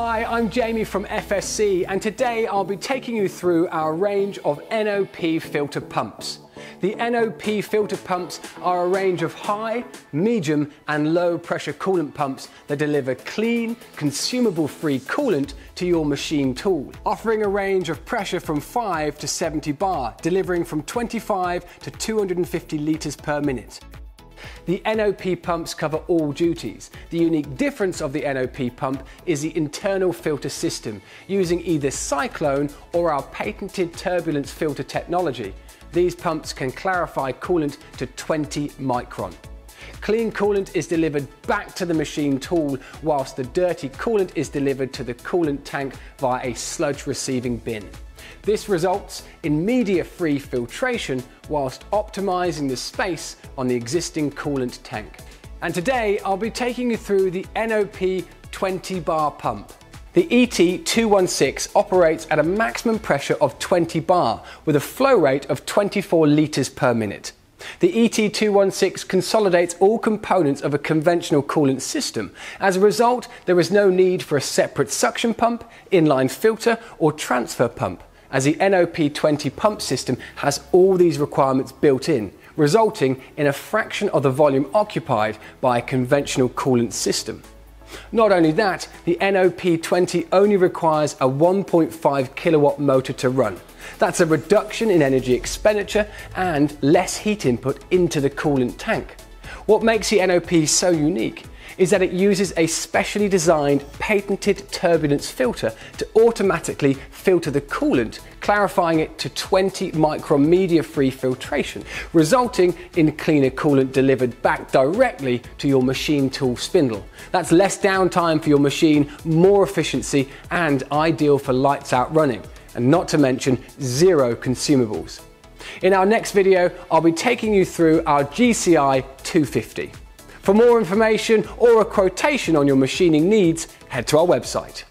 Hi, I'm Jamie from FSE and today I'll be taking you through our range of NOP filter pumps. The NOP filter pumps are a range of high, medium and low pressure coolant pumps that deliver clean, consumable free coolant to your machine tool, offering a range of pressure from 5 to 70 bar, delivering from 25 to 250 litres per minute. The NOP pumps cover all duties. The unique difference of the NOP pump is the internal filter system, using either Cyclone or our patented turbulence filter technology. These pumps can clarify coolant to 20 micron. Clean coolant is delivered back to the machine tool whilst the dirty coolant is delivered to the coolant tank via a sludge receiving bin. This results in media-free filtration whilst optimizing the space on the existing coolant tank. And today I'll be taking you through the NOP 20 bar pump. The ET216 operates at a maximum pressure of 20 bar with a flow rate of 24 litres per minute. The ET216 consolidates all components of a conventional coolant system. As a result, there is no need for a separate suction pump, inline filter or transfer pump as the NOP20 pump system has all these requirements built in, resulting in a fraction of the volume occupied by a conventional coolant system. Not only that, the NOP20 only requires a 1.5 kilowatt motor to run. That's a reduction in energy expenditure and less heat input into the coolant tank. What makes the NOP so unique is that it uses a specially designed patented turbulence filter to automatically filter the coolant, clarifying it to 20 micron media free filtration, resulting in cleaner coolant delivered back directly to your machine tool spindle. That's less downtime for your machine, more efficiency, and ideal for lights out running, and not to mention zero consumables. In our next video, I'll be taking you through our GCI 250. For more information or a quotation on your machining needs, head to our website.